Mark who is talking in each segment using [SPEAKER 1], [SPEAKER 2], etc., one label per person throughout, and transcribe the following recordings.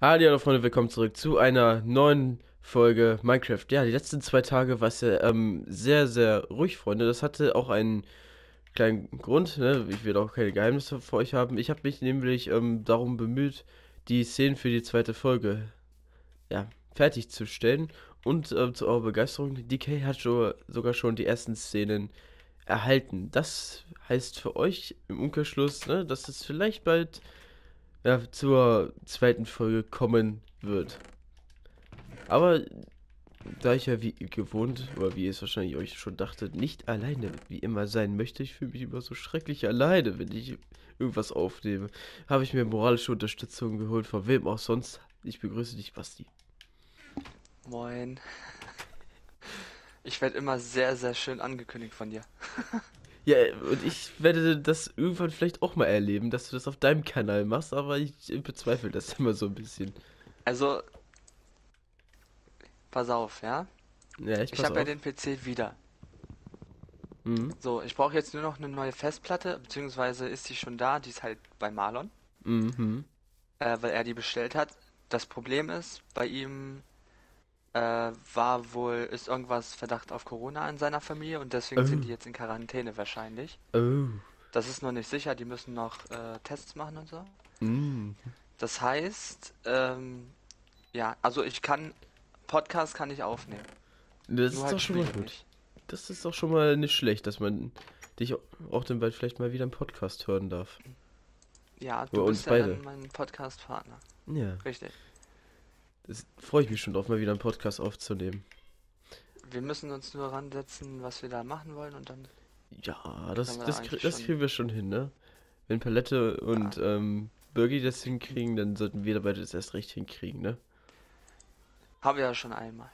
[SPEAKER 1] Hallo Freunde, willkommen zurück zu einer neuen Folge Minecraft. Ja, die letzten zwei Tage war es ja ähm, sehr, sehr ruhig, Freunde. Das hatte auch einen kleinen Grund, ne? Ich will auch keine Geheimnisse vor euch haben. Ich habe mich nämlich ähm, darum bemüht, die Szenen für die zweite Folge ja, fertigzustellen. Und äh, zu eurer Begeisterung, DK hat schon, sogar schon die ersten Szenen erhalten. Das heißt für euch im Umkehrschluss, ne, dass es vielleicht bald ja, zur zweiten Folge kommen wird. Aber da ich ja wie gewohnt, oder wie ihr es wahrscheinlich euch schon dachtet, nicht alleine wie immer sein möchte, ich fühle mich immer so schrecklich alleine, wenn ich irgendwas aufnehme, habe ich mir moralische Unterstützung geholt, von wem auch sonst. Ich begrüße dich, Basti.
[SPEAKER 2] Moin. Ich werde immer sehr, sehr schön angekündigt von dir.
[SPEAKER 1] Ja, und ich werde das irgendwann vielleicht auch mal erleben, dass du das auf deinem Kanal machst, aber ich bezweifle das immer so ein bisschen.
[SPEAKER 2] Also, pass auf, ja?
[SPEAKER 1] Ja, ich
[SPEAKER 2] Ich habe ja den PC wieder.
[SPEAKER 1] Mhm.
[SPEAKER 2] So, ich brauche jetzt nur noch eine neue Festplatte, beziehungsweise ist die schon da, die ist halt bei Marlon,
[SPEAKER 1] Mhm.
[SPEAKER 2] äh, weil er die bestellt hat. Das Problem ist, bei ihm äh, war wohl, ist irgendwas Verdacht auf Corona in seiner Familie und deswegen sind
[SPEAKER 1] Oh.
[SPEAKER 2] die jetzt in Quarantäne wahrscheinlich.
[SPEAKER 1] Oh.
[SPEAKER 2] Das ist noch nicht sicher, die müssen noch äh, Tests machen und so.
[SPEAKER 1] Mhm.
[SPEAKER 2] Das heißt, ähm, ja, also ich kann, Podcast kann ich aufnehmen.
[SPEAKER 1] Das
[SPEAKER 2] Nur
[SPEAKER 1] ist
[SPEAKER 2] halt
[SPEAKER 1] doch schon mal gut.
[SPEAKER 2] nicht.
[SPEAKER 1] Das ist doch schon mal nicht schlecht, dass man dich auch dann bald vielleicht mal wieder im Podcast hören darf.
[SPEAKER 2] Ja,
[SPEAKER 1] Über
[SPEAKER 2] du
[SPEAKER 1] uns
[SPEAKER 2] bist ja
[SPEAKER 1] beide.
[SPEAKER 2] dann mein Podcast-Partner.
[SPEAKER 1] Ja,
[SPEAKER 2] Richtig.
[SPEAKER 1] Freue ich mich schon drauf, mal wieder einen Podcast aufzunehmen.
[SPEAKER 2] Wir müssen uns nur ransetzen, was wir da machen wollen und dann.
[SPEAKER 1] Ja, das, das, krie- das kriegen wir schon hin, ne? Wenn Palette und ähm, Birgi das hinkriegen, dann sollten wir beide das erst recht hinkriegen, ne?
[SPEAKER 2] Haben wir ja schon einmal.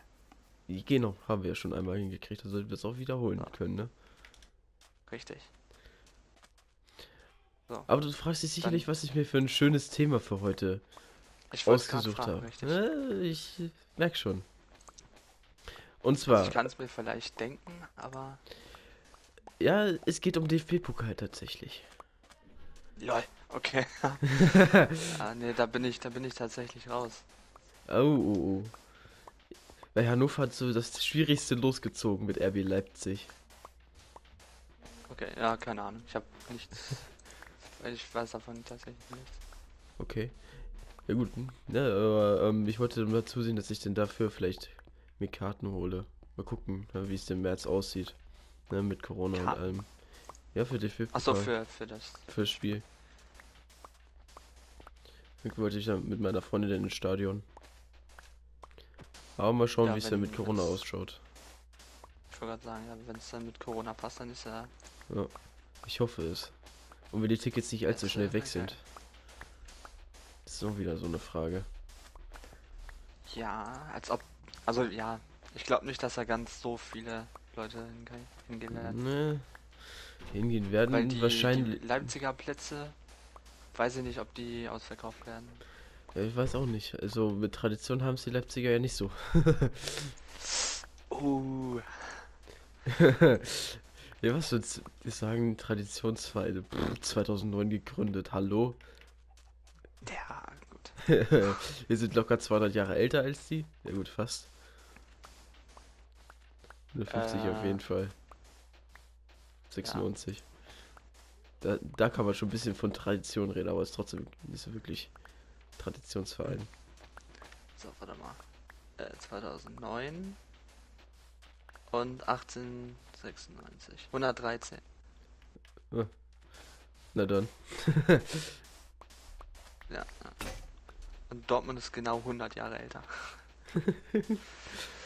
[SPEAKER 1] Genau, haben wir ja schon einmal hingekriegt, dann sollten wir es auch wiederholen
[SPEAKER 2] Ja.
[SPEAKER 1] können, ne?
[SPEAKER 2] Richtig. So.
[SPEAKER 1] Aber du fragst dich sicherlich, was ich mir für ein schönes Thema für heute
[SPEAKER 2] Ich
[SPEAKER 1] ausgesucht habe.
[SPEAKER 2] richtig.
[SPEAKER 1] Äh, ich merk schon. Und
[SPEAKER 2] Also
[SPEAKER 1] zwar,
[SPEAKER 2] ich kann es mir vielleicht denken, aber.
[SPEAKER 1] ja, es geht um DFB-Pokal tatsächlich.
[SPEAKER 2] Lol, okay. ah, nee, da bin ich, da bin ich tatsächlich raus.
[SPEAKER 1] Oh, oh, oh. Weil Hannover hat so das Schwierigste losgezogen mit RB Leipzig.
[SPEAKER 2] Okay, ja, keine Ahnung. Ich habe nichts. ich weiß davon tatsächlich nichts.
[SPEAKER 1] Okay. Ja gut, ne, aber ähm, ich wollte mal zusehen, dass ich denn dafür vielleicht mir Karten hole. Mal gucken, ne, wie es im März aussieht. Ne, mit Corona und
[SPEAKER 2] Karten?
[SPEAKER 1] allem. Ja, für DFB-Pokal.
[SPEAKER 2] Achso, für, für das.
[SPEAKER 1] Für Spiel. Dann wollte ich dann mit meiner Freundin dann ins Stadion. Aber mal schauen,
[SPEAKER 2] Ja,
[SPEAKER 1] wie es dann mit Corona ausschaut.
[SPEAKER 2] Ich wollte gerade sagen, ja, wenn es dann mit Corona passt, dann ist ja.
[SPEAKER 1] Ich hoffe es. Und wenn die Tickets nicht allzu schnell weg
[SPEAKER 2] geil.
[SPEAKER 1] sind. Ist auch wieder so eine Frage.
[SPEAKER 2] Ja, als ob. Also ja, ich glaube nicht, dass da ganz so viele Leute hinge- hingehen werden.
[SPEAKER 1] Ne. Hingehen werden
[SPEAKER 2] Weil die,
[SPEAKER 1] wahrscheinlich.
[SPEAKER 2] die Leipziger Plätze, weiß ich nicht, ob die ausverkauft werden.
[SPEAKER 1] Ja, ich weiß auch nicht. Also mit Tradition haben es die Leipziger ja nicht so.
[SPEAKER 2] Oh,
[SPEAKER 1] ja, was würdest du sagen? Traditionsvereine. Pff, 2009 gegründet. Hallo?
[SPEAKER 2] Ja.
[SPEAKER 1] Wir sind locker 200 Jahre älter als die. Ja gut, fast. 150 auf
[SPEAKER 2] Äh.
[SPEAKER 1] jeden Fall. 96. Da, da kann man schon ein bisschen von Tradition reden, aber es ist trotzdem nicht so wirklich Traditionsverein.
[SPEAKER 2] So, warte mal. Äh, 2009 und 1896. 113.
[SPEAKER 1] Na dann.
[SPEAKER 2] Ja. ja. Und Dortmund ist genau 100 Jahre älter.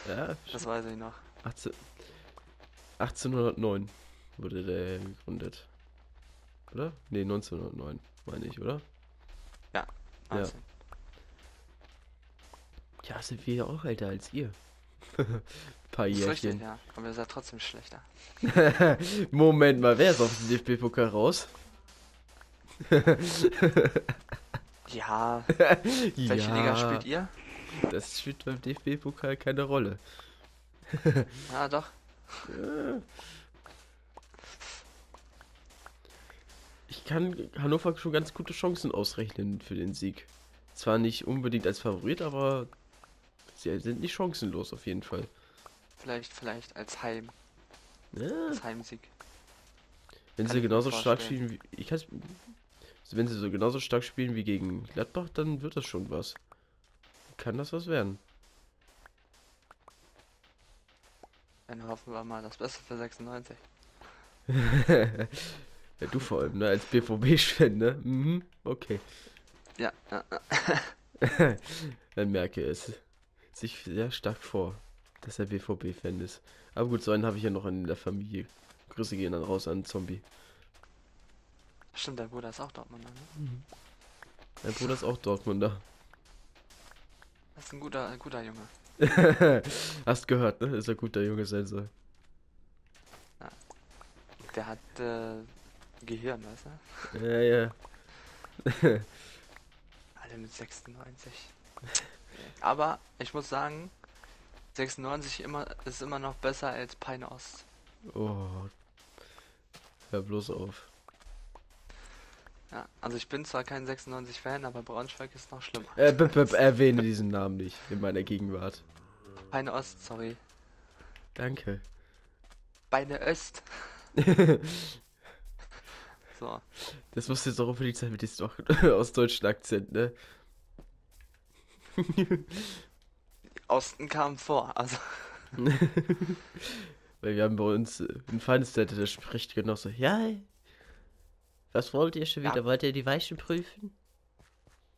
[SPEAKER 1] Ja,
[SPEAKER 2] Das weiß ich noch.
[SPEAKER 1] 18, 1809 wurde der gegründet. Oder? Ne, 1909, meine ich, oder? Ja.
[SPEAKER 2] 18.
[SPEAKER 1] Ja, sind wir ja auch älter als ihr. paar
[SPEAKER 2] Das ist richtig,
[SPEAKER 1] Jährchen.
[SPEAKER 2] ja. Aber ihr seid trotzdem schlechter.
[SPEAKER 1] Moment mal, wer ist auf dem DFB-Pokal raus?
[SPEAKER 2] Ja, welche Liga spielt ihr?
[SPEAKER 1] Das spielt beim DFB-Pokal keine Rolle.
[SPEAKER 2] Ja, doch.
[SPEAKER 1] Ich kann Hannover schon ganz gute Chancen ausrechnen für den Sieg. zwar nicht unbedingt als Favorit, aber sie sind nicht chancenlos auf jeden Fall.
[SPEAKER 2] Vielleicht, vielleicht als Heim,
[SPEAKER 1] Ja,
[SPEAKER 2] als Heimsieg.
[SPEAKER 1] wenn
[SPEAKER 2] Kann
[SPEAKER 1] sie genauso stark spielen wie. Ich kann's, wenn sie so genauso stark spielen wie gegen Gladbach, dann wird das schon was. Kann das was werden?
[SPEAKER 2] Dann hoffen wir mal das Beste für 96.
[SPEAKER 1] ja, du vor allem, ne? Als BVB-Fan, ne? Mhm, okay.
[SPEAKER 2] Ja, ja.
[SPEAKER 1] Man merke es sich sehr stark vor, dass er BVB-Fan ist. Aber gut, so einen habe ich ja noch in der Familie. Grüße gehen dann raus an Zombie.
[SPEAKER 2] Stimmt, dein Bruder ist auch Dortmunder, ne?
[SPEAKER 1] Mein Bruder ist auch Dortmunder.
[SPEAKER 2] Das ist ein guter, ein guter Junge.
[SPEAKER 1] Hast gehört, ne? Ist er gut, der Junge sein soll.
[SPEAKER 2] Der hat äh, Gehirn, weißt du?
[SPEAKER 1] Ja, ja.
[SPEAKER 2] Alle mit 96. Aber ich muss sagen, 96 immer, ist immer noch besser als Peine Ost.
[SPEAKER 1] Oh. Hör bloß auf.
[SPEAKER 2] Ja, also ich bin zwar kein 96-Fan, aber Braunschweig ist noch schlimmer.
[SPEAKER 1] Äh, b -b erwähne diesen Namen nicht in meiner Gegenwart.
[SPEAKER 2] Peine Ost, sorry.
[SPEAKER 1] Danke.
[SPEAKER 2] Beine Öst. So.
[SPEAKER 1] Das musst du jetzt auch unbedingt sein mit diesem ostdeutschen Akzent, ne?
[SPEAKER 2] Osten kam vor, also.
[SPEAKER 1] Weil wir haben bei uns äh, einen Feindsleiter, der spricht genau so, ja, was wollt ihr schon
[SPEAKER 2] Ja.
[SPEAKER 1] wieder? Wollt ihr die Weichen prüfen?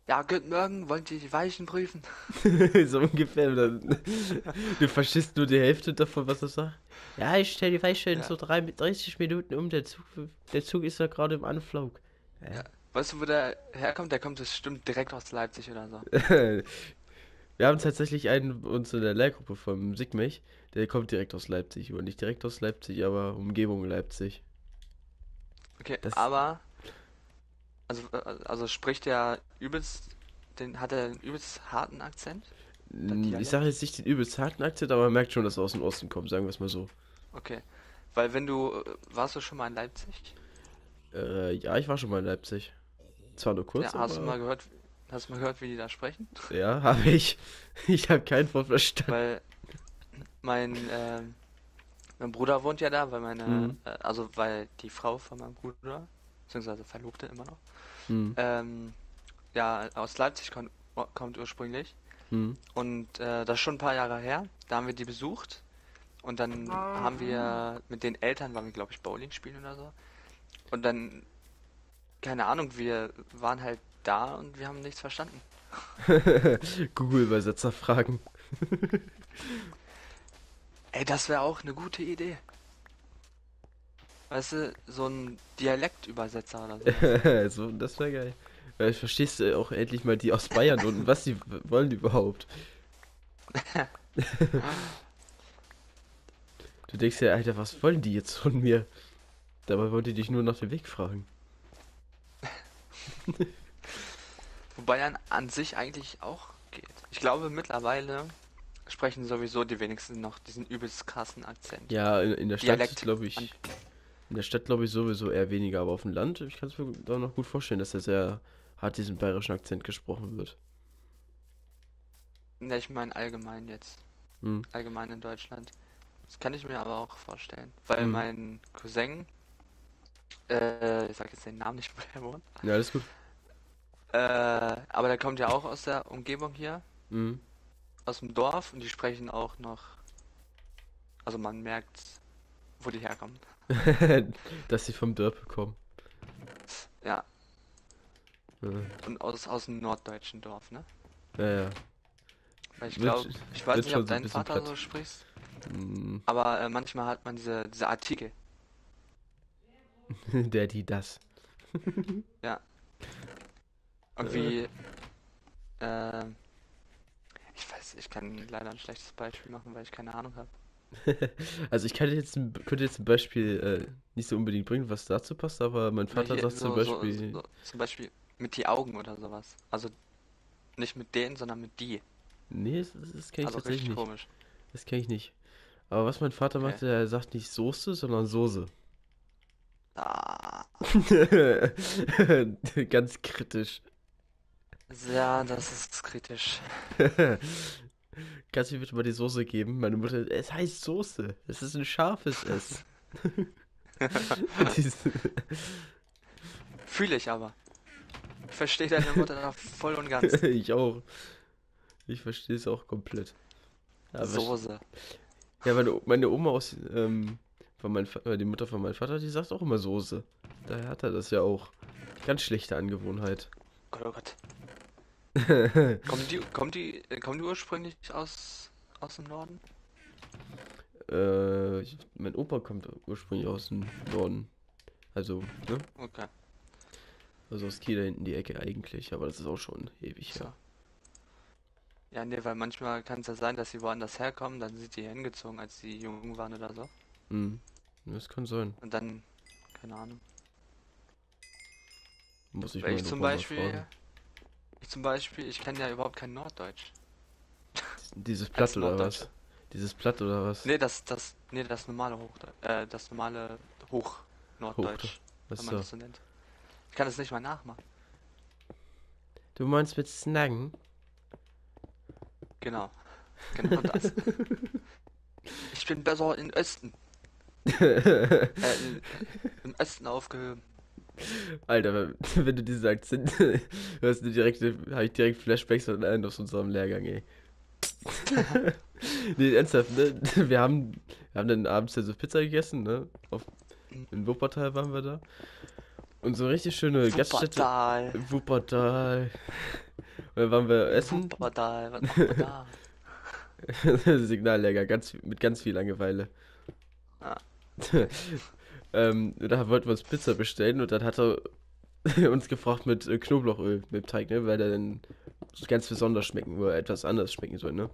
[SPEAKER 2] Ja, guten Morgen, wollt ihr die Weichen prüfen?
[SPEAKER 1] so ungefähr. Dann, du verstehst nur die Hälfte davon, was er sagt. Ja, ich stelle die Weiche in
[SPEAKER 2] Ja.
[SPEAKER 1] so drei, 30 Minuten um. Der Zug, der Zug ist ja gerade im Anflug.
[SPEAKER 2] Ja. Weißt du, wo der herkommt? Der kommt bestimmt direkt aus Leipzig oder so.
[SPEAKER 1] Wir haben tatsächlich einen uns in der Lehrgruppe vom Sigmech, der kommt direkt aus Leipzig. Aber nicht direkt aus Leipzig, aber Umgebung Leipzig.
[SPEAKER 2] Okay,
[SPEAKER 1] Das-
[SPEAKER 2] aber. Also, äh, also spricht der übelst. Den, hat er einen übelst harten Akzent?
[SPEAKER 1] Ich sage jetzt nicht den übelst harten Akzent, aber man merkt schon, dass er aus dem Osten kommt, sagen wir es mal so.
[SPEAKER 2] Okay. Weil wenn du. äh, Warst du schon mal in Leipzig?
[SPEAKER 1] Äh, ja, ich war schon mal in Leipzig. Zwar nur kurz,
[SPEAKER 2] ja, hast du
[SPEAKER 1] aber...
[SPEAKER 2] mal gehört. Hast du mal gehört, wie die da sprechen?
[SPEAKER 1] Ja, habe ich. Ich habe kein Wort verstanden.
[SPEAKER 2] Weil mein, ähm, mein Bruder wohnt ja da, weil meine,
[SPEAKER 1] Mhm.
[SPEAKER 2] äh, also weil die Frau von meinem Bruder, beziehungsweise Verlobte immer noch,
[SPEAKER 1] Hm,
[SPEAKER 2] ähm, ja, aus Leipzig kon kommt ursprünglich.
[SPEAKER 1] hm.
[SPEAKER 2] Und äh, das ist schon ein paar Jahre her. Da haben wir die besucht. Und dann haben wir mit den Eltern, waren wir, glaube ich, Bowling spielen oder so. Und dann, keine Ahnung, wir waren halt da und wir haben nichts verstanden.
[SPEAKER 1] Google-Übersetzer fragen.
[SPEAKER 2] Ey, das wäre auch eine gute Idee. Weißt du, so ein Dialektübersetzer oder so.
[SPEAKER 1] so, das wäre geil. Äh, verstehst du auch endlich mal die aus Bayern und was die wollen die überhaupt? Du denkst ja, Alter, was wollen die jetzt von mir? Dabei wollte die dich nur nach dem Weg fragen.
[SPEAKER 2] Wobei an, an sich eigentlich auch geht. Ich glaube, mittlerweile sprechen sowieso die wenigsten noch diesen übelst krassen Akzent.
[SPEAKER 1] Ja, in, in der Stadt glaube ich. In der Stadt glaube ich sowieso eher weniger, aber auf dem Land, ich kann es mir da noch gut vorstellen, dass er sehr hart diesen bayerischen Akzent gesprochen wird.
[SPEAKER 2] Ne, ich meine allgemein jetzt.
[SPEAKER 1] Hm.
[SPEAKER 2] Allgemein in Deutschland. Das kann ich mir aber auch vorstellen. Weil
[SPEAKER 1] Mhm.
[SPEAKER 2] mein Cousin, äh, ich sag jetzt den Namen nicht, wo der wohnt,
[SPEAKER 1] Ja, alles gut.
[SPEAKER 2] äh, aber der kommt ja auch aus der Umgebung hier,
[SPEAKER 1] Mhm.
[SPEAKER 2] Aus dem Dorf und die sprechen auch noch, also man merkt, wo die herkommen.
[SPEAKER 1] dass sie vom Dörp kommen.
[SPEAKER 2] Ja,
[SPEAKER 1] Ja,
[SPEAKER 2] und aus, aus dem norddeutschen Dorf, ne?
[SPEAKER 1] ja. ja.
[SPEAKER 2] Weil ich glaube, ich weiß nicht, ob dein Vater
[SPEAKER 1] platt.
[SPEAKER 2] so sprichst,
[SPEAKER 1] Mm,
[SPEAKER 2] aber äh, manchmal hat man diese, diese Artikel.
[SPEAKER 1] Der, die, das.
[SPEAKER 2] Irgendwie, ähm, ich ich kann leider ein schlechtes Beispiel machen, weil ich keine Ahnung habe.
[SPEAKER 1] Also ich kann jetzt könnte jetzt ein Beispiel äh, nicht so unbedingt bringen, was dazu passt, aber mein Vater
[SPEAKER 2] Hier,
[SPEAKER 1] sagt zum
[SPEAKER 2] so, so,
[SPEAKER 1] Beispiel.
[SPEAKER 2] so, zum Beispiel mit die Augen oder sowas. Also nicht mit denen, sondern mit die.
[SPEAKER 1] Nee, das, das kenne ich
[SPEAKER 2] Also
[SPEAKER 1] tatsächlich
[SPEAKER 2] richtig
[SPEAKER 1] nicht.
[SPEAKER 2] komisch.
[SPEAKER 1] Das kenne ich nicht. Aber was mein Vater
[SPEAKER 2] Okay.
[SPEAKER 1] macht, er sagt nicht Soße, sondern Soße.
[SPEAKER 2] Ah,
[SPEAKER 1] Ganz kritisch.
[SPEAKER 2] Ja, das ist kritisch.
[SPEAKER 1] Kannst du mir bitte mal die Soße geben? Meine Mutter, es heißt Soße. Es ist ein scharfes S.
[SPEAKER 2] Fühle ich aber. Ich verstehe deine Mutter da voll und ganz.
[SPEAKER 1] ich auch. Ich verstehe es auch komplett. Aber
[SPEAKER 2] Soße.
[SPEAKER 1] Ja, meine, meine Oma aus, ähm, von meinem, Fa- äh, die Mutter von meinem Vater, die sagt auch immer Soße. Daher hat er das ja auch. Ganz schlechte Angewohnheit.
[SPEAKER 2] Gott, oh Gott. Kommen die, kommen die, äh, kommen die ursprünglich aus, aus dem Norden?
[SPEAKER 1] äh, ich, mein Opa kommt ursprünglich aus dem Norden. Also, ne?
[SPEAKER 2] Okay.
[SPEAKER 1] Also aus Kiel da hinten die Ecke eigentlich, aber das ist auch schon ewig
[SPEAKER 2] So.
[SPEAKER 1] her.
[SPEAKER 2] Ja, nee, weil manchmal kann es ja sein, dass sie woanders herkommen, dann sind die hingezogen, als sie jung waren oder so.
[SPEAKER 1] Hm. Das kann sein.
[SPEAKER 2] Und dann, keine Ahnung.
[SPEAKER 1] Muss ich
[SPEAKER 2] Weil ich zum Beispiel. Ich zum Beispiel, ich kenne ja überhaupt kein Norddeutsch.
[SPEAKER 1] Dieses Platt oder was? Dieses Platt oder was?
[SPEAKER 2] Nee, das, das, nee, das normale Hochdeutsch, äh, das normale Hoch-Norddeutsch,
[SPEAKER 1] Was
[SPEAKER 2] wenn man das so nennt. Ich kann das nicht mal nachmachen.
[SPEAKER 1] Du meinst mit Snaggen?
[SPEAKER 2] Genau. Genau das. Ich bin besser in Osten, äh, in, im Osten aufgehoben.
[SPEAKER 1] Alter, wenn du diesen Akzent hörst, du direkt, habe ich direkt Flashbacks an einen aus unserem Lehrgang, ey. nee, ernsthaft, ne? Wir haben, wir haben dann abends ja so Pizza gegessen, ne? Auf, in Wuppertal waren wir da. Und so richtig schöne Gaststätte.
[SPEAKER 2] Wuppertal.
[SPEAKER 1] Wuppertal. Und dann waren wir essen.
[SPEAKER 2] Wuppertal, da?
[SPEAKER 1] Signallehrgang, ganz, mit ganz viel Langeweile.
[SPEAKER 2] Ah.
[SPEAKER 1] Ähm, da wollten wir uns Pizza bestellen und dann hat er uns gefragt mit äh, Knoblauchöl, mit Teig, ne? Weil der dann ganz besonders schmecken oder etwas anders schmecken soll, ne?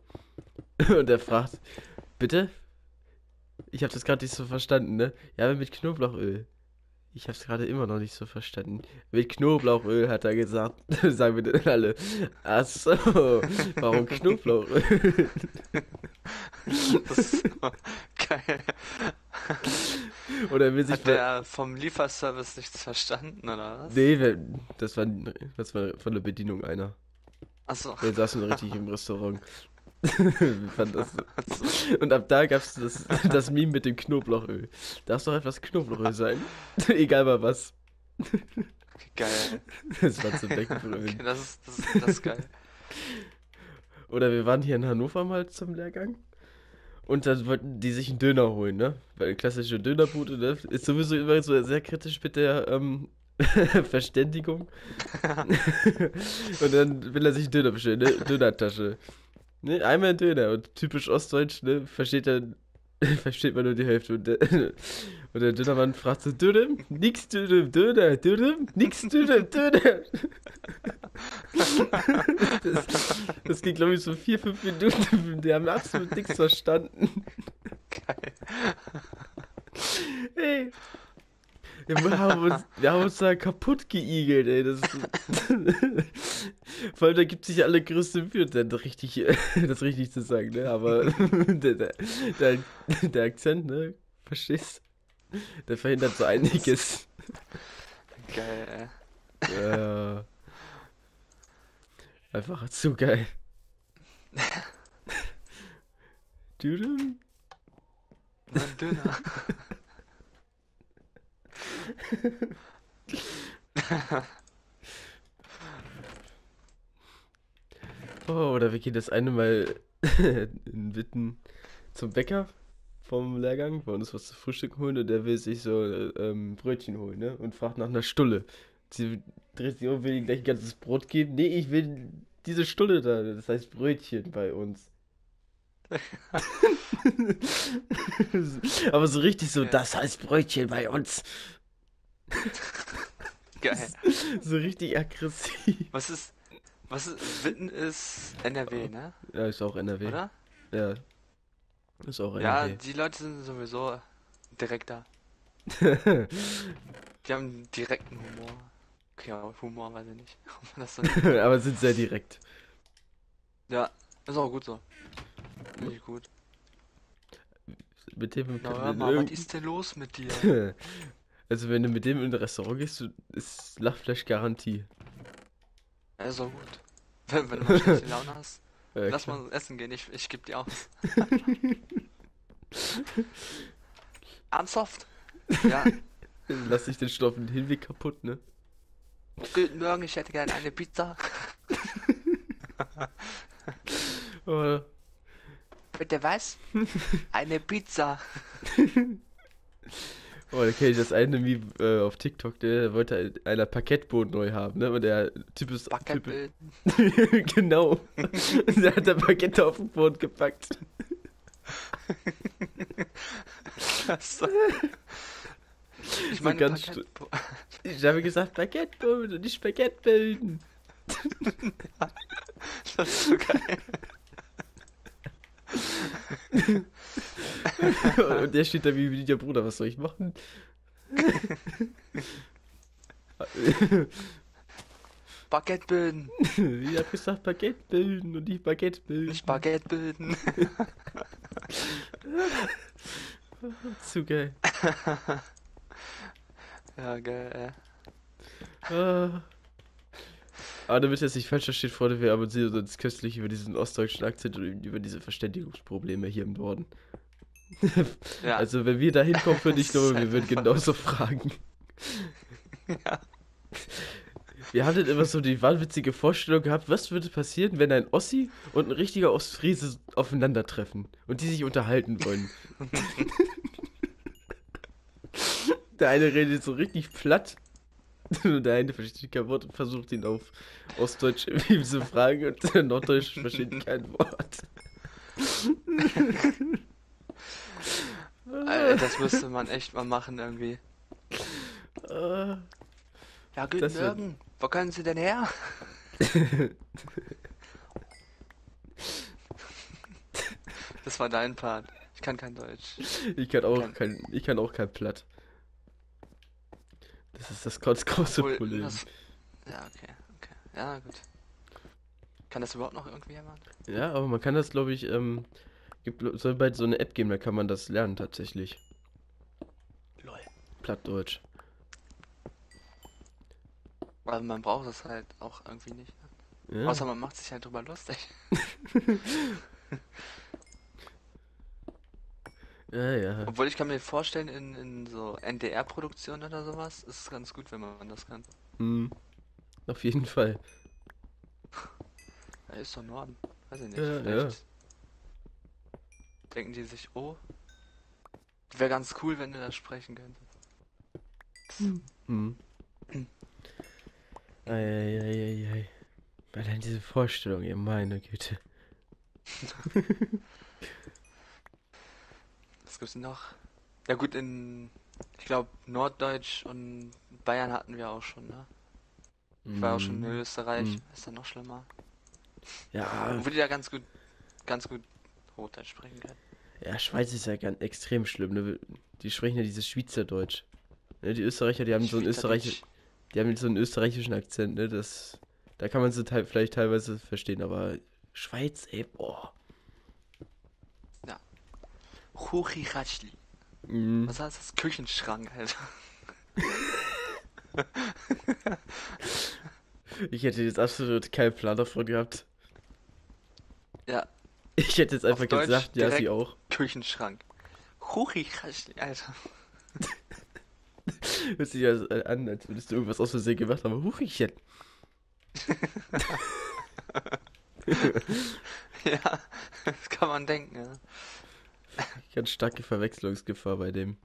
[SPEAKER 1] Und er fragt, bitte? Ich habe das gerade nicht so verstanden, ne? Ja, mit Knoblauchöl. Ich habe es gerade immer noch nicht so verstanden. Mit Knoblauchöl hat er gesagt. Sagen wir dann alle. Ach so, warum Knoblauchöl?
[SPEAKER 2] Das ist so geil.
[SPEAKER 1] Oder will sich
[SPEAKER 2] Hat der vom Lieferservice nichts verstanden, oder was?
[SPEAKER 1] Nee, das war, das war von der Bedienung einer.
[SPEAKER 2] Achso.
[SPEAKER 1] Wir saßen richtig im Restaurant. Und ab da gab es das, das Meme mit dem Knoblauchöl. Darf doch etwas Knoblauchöl sein? Egal mal was.
[SPEAKER 2] Geil.
[SPEAKER 1] Das war zum
[SPEAKER 2] Okay,
[SPEAKER 1] Wegbrüllen.
[SPEAKER 2] das ist, das das ist geil.
[SPEAKER 1] Oder wir waren hier in Hannover mal zum Lehrgang. Und dann wollten die sich einen Döner holen, ne? Weil klassische Dönerbude, ne? Ist sowieso immer so sehr kritisch mit der ähm, Verständigung. Und dann will er sich einen Döner bestellen, ne? Dönertasche. Ne? Einmal ein Döner. Und typisch ostdeutsch, ne? Versteht er, versteht man nur die Hälfte. Und der, und der Dönermann fragt so, Döner? Nix Döner, Döner, Döner? Nix Döner, Döner. Das, das ging, glaube ich, so vier, fünf Minuten. Die haben absolut nichts verstanden.
[SPEAKER 2] Geil.
[SPEAKER 1] Wir haben uns, wir haben uns da kaputt geigelt, ey. Das Vor allem, da gibt sich alle größte Mühe, dann richtig, das richtig zu sagen, ne? Aber der, der, der, der Akzent, ne? Verstehst? Der verhindert so einiges.
[SPEAKER 2] Geil, ey.
[SPEAKER 1] Äh, einfach zu geil. Düdüm?
[SPEAKER 2] Nur ein Döner.
[SPEAKER 1] Oh, oder wir gehen das eine Mal in Witten zum Bäcker vom Lehrgang, wollen uns was zu Frühstück holen und der will sich so äh, ähm, Brötchen holen, ne? Und fragt nach einer Stulle. Sie dreht sich um, will ihm gleich ein ganzes Brot geben. Nee, ich will diese Stulle da, das heißt Brötchen bei uns. Aber so richtig so, das heißt Brötchen bei uns.
[SPEAKER 2] Geil.
[SPEAKER 1] So richtig aggressiv.
[SPEAKER 2] Was ist, was ist, Witten ist NRW, ne?
[SPEAKER 1] Ja, ist auch NRW.
[SPEAKER 2] Oder?
[SPEAKER 1] Ja. Ist auch
[SPEAKER 2] Ja,
[SPEAKER 1] NRW.
[SPEAKER 2] die Leute sind sowieso direkter. Die haben direkten Humor. Okay, aber Humor weiß ich nicht.
[SPEAKER 1] Aber sind sehr direkt.
[SPEAKER 2] Ja, ist auch gut so. Finde ich gut.
[SPEAKER 1] Mit dem
[SPEAKER 2] Na, mal, was ist denn los mit dir?
[SPEAKER 1] Also wenn du mit dem in ein Restaurant gehst, ist Lachfleisch Garantie.
[SPEAKER 2] Ja, auch gut. Wenn, wenn du mal schlechte Laune hast,
[SPEAKER 1] Äh,
[SPEAKER 2] lass
[SPEAKER 1] klar.
[SPEAKER 2] mal essen gehen, ich, ich geb dir aus. Ernsthaft? Ja,
[SPEAKER 1] Lass dich den Stoff den Hinweg kaputt, ne?
[SPEAKER 2] guten Morgen, ich hätte gerne eine Pizza.
[SPEAKER 1] Oh,
[SPEAKER 2] Bitte was? Eine Pizza.
[SPEAKER 1] Oh da kenne ich das eine Meme äh, auf TikTok, der wollte ein- einer Parkettboden neu haben, ne? Und der Typ ist.
[SPEAKER 2] Backetbild.
[SPEAKER 1] genau. Der hat der Parkette auf den Boden gepackt.
[SPEAKER 2] So. Ich
[SPEAKER 1] So
[SPEAKER 2] meine,
[SPEAKER 1] ganz
[SPEAKER 2] Parkettbo-
[SPEAKER 1] Ich habe gesagt, Parkettboden und nicht Parkettböden.
[SPEAKER 2] das ist so geil.
[SPEAKER 1] Und der steht da wie wie der Bruder, was soll ich machen?
[SPEAKER 2] Baguetteböden,
[SPEAKER 1] Ich habe gesagt, Parkettböden und nicht Parkettböden.
[SPEAKER 2] nicht Baguetteböden.
[SPEAKER 1] Zu geil.
[SPEAKER 2] Ja, geil,
[SPEAKER 1] Ah. Aber damit jetzt nicht falsch versteht, Freunde, wir amüsieren uns köstlich über diesen ostdeutschen Akzent und über diese Verständigungsprobleme hier im Norden.
[SPEAKER 2] Ja,
[SPEAKER 1] Also, wenn wir da hinkommen, würde ich glaube, wir würden
[SPEAKER 2] einfach
[SPEAKER 1] genauso fragen.
[SPEAKER 2] ja.
[SPEAKER 1] Wir haben dann immer so die wahnwitzige Vorstellung gehabt, was würde passieren, wenn ein Ossi und ein richtiger Ostfriese aufeinandertreffen und die sich unterhalten wollen. der eine redet so richtig platt und der eine versteht kein Wort und versucht ihn auf Ostdeutsch ihm zu fragen und der Norddeutsch versteht kein Wort.
[SPEAKER 2] Alter, das müsste man echt mal machen irgendwie.
[SPEAKER 1] Ah.
[SPEAKER 2] Ja, guten
[SPEAKER 1] Das wird-
[SPEAKER 2] Morgen. Wo können Sie denn her? Das war dein Part. Ich kann kein Deutsch.
[SPEAKER 1] Ich kann auch
[SPEAKER 2] Kein-
[SPEAKER 1] kein, ich kann auch kein Platt. Das ist das ganz große
[SPEAKER 2] Obwohl,
[SPEAKER 1] Problem.
[SPEAKER 2] das- Ja, okay, okay. Ja, gut. Kann das überhaupt noch irgendwie jemand?
[SPEAKER 1] Ja, aber man kann das, glaube ich, ähm, gibt, soll bald so eine App geben, da kann man das lernen tatsächlich.
[SPEAKER 2] Lol.
[SPEAKER 1] Plattdeutsch.
[SPEAKER 2] Weil man braucht es halt auch irgendwie nicht. Ne?
[SPEAKER 1] Ja.
[SPEAKER 2] Außer man macht sich halt drüber lustig.
[SPEAKER 1] ja, ja.
[SPEAKER 2] Obwohl ich kann mir vorstellen, in, in so NDR-Produktionen oder sowas ist es ganz gut, wenn man das kann.
[SPEAKER 1] Hm. Auf jeden Fall.
[SPEAKER 2] Ja, ist doch Norden. Weiß ich nicht.
[SPEAKER 1] Ja,
[SPEAKER 2] Vielleicht denken die sich, oh, wäre ganz cool, wenn du das sprechen könntest.
[SPEAKER 1] Hm. Eieieiei. Allein diese Vorstellung, ihr meine Güte.
[SPEAKER 2] Was gibt's denn noch? Ja gut, in, ich glaube, Norddeutsch und Bayern hatten wir auch schon, ne? Ich war auch schon in
[SPEAKER 1] Hm.
[SPEAKER 2] Österreich.
[SPEAKER 1] Hm.
[SPEAKER 2] Ist dann noch schlimmer.
[SPEAKER 1] Ja,
[SPEAKER 2] die da ganz gut, ganz gut Hochdeutsch sprechen können.
[SPEAKER 1] Ja, Schweiz ist ja ganz extrem schlimm, ne? Die sprechen ja dieses Schweizerdeutsch. Ne, die Österreicher, die haben so einen
[SPEAKER 2] Schweizerdeutsch.
[SPEAKER 1] die haben so einen österreichischen Akzent, ne? Das, da kann man sie teil, vielleicht teilweise verstehen, aber Schweiz, ey, boah.
[SPEAKER 2] Huchichachli.
[SPEAKER 1] Mhm.
[SPEAKER 2] Was heißt das? Küchenschrank, Alter.
[SPEAKER 1] Ich hätte jetzt absolut keinen Plan davon gehabt.
[SPEAKER 2] Ja,
[SPEAKER 1] Ich hätte jetzt einfach
[SPEAKER 2] Deutsch
[SPEAKER 1] gesagt, ja, sie
[SPEAKER 2] direkt.
[SPEAKER 1] auch.
[SPEAKER 2] Küchenschrank. Huchichachli, Alter.
[SPEAKER 1] Hört sich ja an, als würdest du irgendwas aus Versehen gemacht haben. Huch, ich hätte.
[SPEAKER 2] Ja, das kann man denken, ja.
[SPEAKER 1] Ganz starke Verwechslungsgefahr bei dem.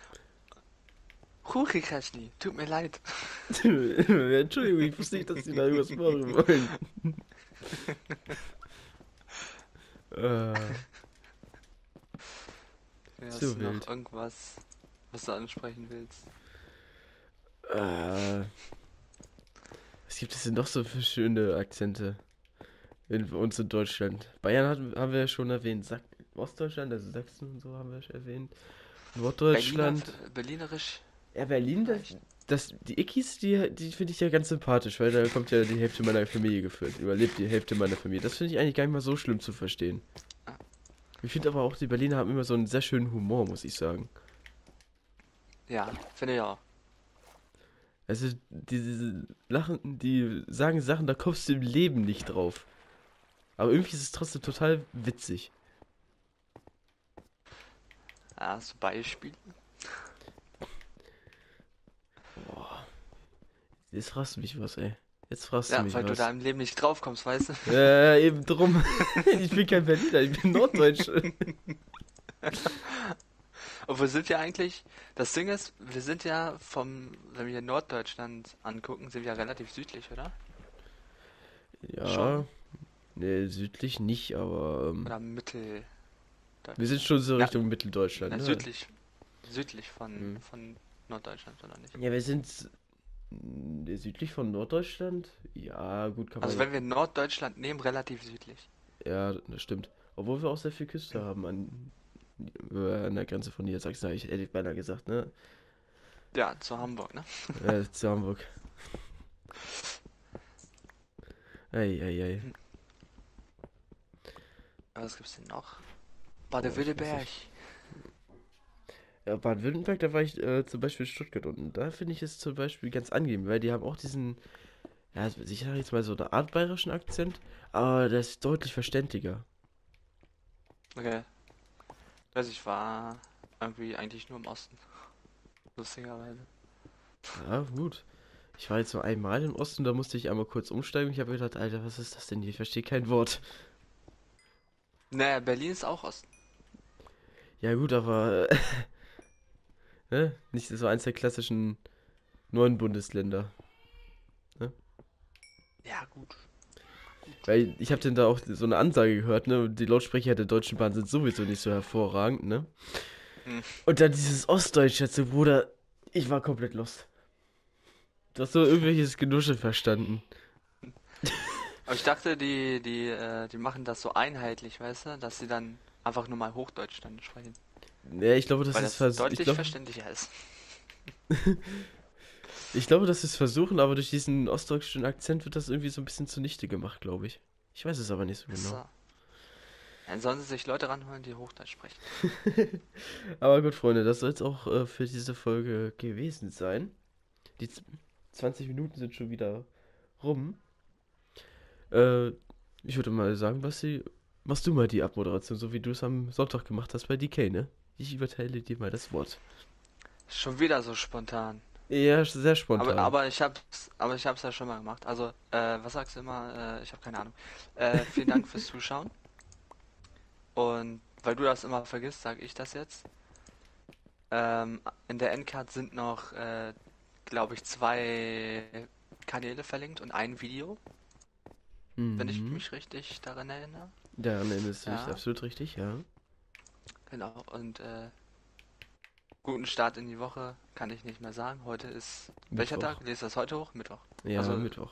[SPEAKER 2] Huchichachli, tut mir leid.
[SPEAKER 1] Entschuldigung, ich wusste nicht, dass sie da irgendwas machen wollen. äh,
[SPEAKER 2] hast du noch
[SPEAKER 1] wild.
[SPEAKER 2] irgendwas, was du ansprechen willst?
[SPEAKER 1] äh, was gibt es denn noch so für schöne Akzente in uns in Deutschland? Bayern hatten, haben wir ja schon erwähnt. Sack, Ostdeutschland, also Sachsen und so haben wir schon erwähnt. Norddeutschland.
[SPEAKER 2] Berliner, Berlinerisch?
[SPEAKER 1] Ja, Berlin, das, das, die Ickis, die, die finde ich ja ganz sympathisch, weil da kommt ja die Hälfte meiner Familie geführt. Überlebt die Hälfte meiner Familie. Das finde ich eigentlich gar nicht mal so schlimm zu verstehen.
[SPEAKER 2] Ah.
[SPEAKER 1] Ich finde aber auch, die Berliner haben immer so einen sehr schönen Humor, muss ich sagen.
[SPEAKER 2] Ja, finde ich auch.
[SPEAKER 1] Also, diese Lachen, die sagen Sachen, da kommst du im Leben nicht drauf. Aber irgendwie ist es trotzdem total witzig.
[SPEAKER 2] Ja, so Beispiel.
[SPEAKER 1] Boah. Jetzt fragst du mich was, ey. Jetzt fragst du
[SPEAKER 2] Ja,
[SPEAKER 1] mich
[SPEAKER 2] weil du
[SPEAKER 1] was.
[SPEAKER 2] da im Leben nicht drauf kommst, weißt du?
[SPEAKER 1] Äh, eben drum. ich bin kein Berliner, ich bin Norddeutsche.
[SPEAKER 2] Und wir sind ja eigentlich, das Ding ist, wir sind ja vom, wenn wir Norddeutschland angucken, sind wir ja relativ südlich, oder?
[SPEAKER 1] Ja.
[SPEAKER 2] Schon.
[SPEAKER 1] Nee, südlich nicht, aber ähm,
[SPEAKER 2] Oder mittel,
[SPEAKER 1] wir sind schon so
[SPEAKER 2] Ja.
[SPEAKER 1] Richtung Mitteldeutschland,
[SPEAKER 2] na,
[SPEAKER 1] ne?
[SPEAKER 2] südlich, südlich von,
[SPEAKER 1] Mhm.
[SPEAKER 2] von Norddeutschland, oder nicht?
[SPEAKER 1] Ja, wir sind südlich von Norddeutschland. Ja, gut, kann man.
[SPEAKER 2] Also wenn wir Norddeutschland nehmen, relativ südlich.
[SPEAKER 1] Ja, das stimmt. Obwohl wir auch sehr viel Küste haben an, äh, an der Grenze von Niedersachsen, habe ich, hätte ich beinahe gesagt, ne?
[SPEAKER 2] Ja, zu Hamburg, ne?
[SPEAKER 1] Äh, zu Hamburg. Ei, ei, ei.
[SPEAKER 2] Was gibt's denn noch? Baden-Württemberg.
[SPEAKER 1] Ja, Baden-Württemberg, da war ich äh, zum Beispiel in Stuttgart unten. Da finde ich es zum Beispiel ganz angenehm, weil die haben auch diesen, ja, ich sage jetzt mal so eine Art bayerischen Akzent, aber der ist deutlich verständiger.
[SPEAKER 2] Okay. Also ich war irgendwie eigentlich nur im Osten. Lustigerweise.
[SPEAKER 1] Ja, gut. Ich war jetzt nur einmal im Osten, da musste ich einmal kurz umsteigen. Ich habe gedacht, Alter, was ist das denn hier? Ich verstehe kein Wort.
[SPEAKER 2] Naja, Berlin ist auch Osten.
[SPEAKER 1] Ja, gut, aber ne? Nicht so eins der klassischen neuen Bundesländer.
[SPEAKER 2] Ja, gut.
[SPEAKER 1] Weil ich habe denn da auch so eine Ansage gehört, ne? Die Lautsprecher der Deutschen Bahn sind sowieso nicht so hervorragend, ne?
[SPEAKER 2] Hm.
[SPEAKER 1] Und dann dieses Ostdeutsche dazu, Bruder, ich war komplett lost. Du hast so irgendwelches Genuschel verstanden.
[SPEAKER 2] Aber ich dachte, die, die, äh, die machen das so einheitlich, weißt du, dass sie dann einfach nur mal Hochdeutsch dann sprechen.
[SPEAKER 1] Ja, ich glaube, das
[SPEAKER 2] weil
[SPEAKER 1] ist
[SPEAKER 2] das deutlich
[SPEAKER 1] ich, glaub,
[SPEAKER 2] verständlicher ist.
[SPEAKER 1] ich glaube, das ist versuchen, aber durch diesen ostdeutschen Akzent wird das irgendwie so ein bisschen zunichte gemacht, glaube ich. Ich weiß es aber nicht so genau.
[SPEAKER 2] So. Dann sollen sie sich Leute ranholen, die Hochdeutsch sprechen.
[SPEAKER 1] Aber gut, Freunde, das soll es auch äh, für diese Folge gewesen sein. Die z- 20 Minuten sind schon wieder rum. Äh, ich würde mal sagen, Basti, machst du mal die Abmoderation, so wie du es am Sonntag gemacht hast bei DK, ne? Ich überteile dir mal das Wort.
[SPEAKER 2] Schon wieder so spontan.
[SPEAKER 1] Ja, sehr spontan.
[SPEAKER 2] Aber, aber ich hab's, aber ich hab's ja schon mal gemacht. Also, äh, was sagst du immer? Äh, ich habe keine Ahnung. Äh, vielen Dank fürs Zuschauen. Und weil du das immer vergisst, sage ich das jetzt. Ähm, in der Endcard sind noch, äh, glaube ich, zwei Kanäle verlinkt und ein Video, wenn ich
[SPEAKER 1] Mhm.
[SPEAKER 2] mich richtig daran erinnere.
[SPEAKER 1] Ne, das ist
[SPEAKER 2] Ja.
[SPEAKER 1] absolut richtig, ja.
[SPEAKER 2] Genau. Und äh, guten Start in die Woche kann ich nicht mehr sagen. Heute ist welcher
[SPEAKER 1] Mittwoch.
[SPEAKER 2] Tag? Lest das heute hoch? Mittwoch.
[SPEAKER 1] Ja,
[SPEAKER 2] Also-
[SPEAKER 1] Mittwoch.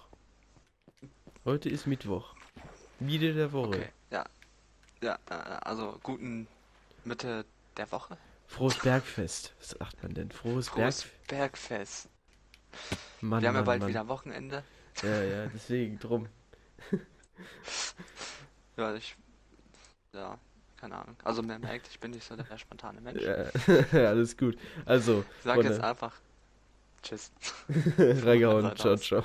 [SPEAKER 1] Heute ist Mittwoch. Wieder der Woche.
[SPEAKER 2] Okay. Ja. Ja, also guten Mitte der Woche.
[SPEAKER 1] Frohes Bergfest. Was sagt man denn? Frohes,
[SPEAKER 2] Frohes
[SPEAKER 1] Berg.
[SPEAKER 2] Bergfest.
[SPEAKER 1] Mann,
[SPEAKER 2] Wir haben ja
[SPEAKER 1] Mann,
[SPEAKER 2] bald
[SPEAKER 1] Mann.
[SPEAKER 2] wieder Wochenende.
[SPEAKER 1] Ja, ja, deswegen drum.
[SPEAKER 2] Ja, ich. Ja, keine Ahnung. Also man merkt, ich bin nicht so der spontane Mensch.
[SPEAKER 1] Ja, alles gut. Also,
[SPEAKER 2] Sag jetzt einfach Tschüss.
[SPEAKER 1] reingehauen. Ciao, ciao.